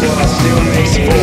Still makes me